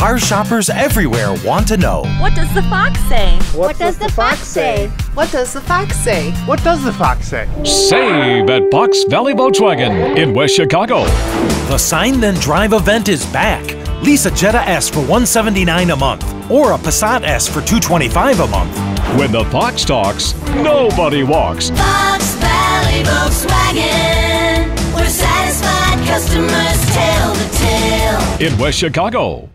car shoppers everywhere want to know. What does the fox say? What does the fox say? What does the fox say? What does the fox say? Save at Fox Valley Volkswagen in West Chicago. The Sign Then Drive event is back. Lease a Jetta S for $179 a month or a Passat S for $225 a month. When the fox talks, nobody walks. Fox Valley Volkswagen, We're satisfied customers tell the tale. In West Chicago.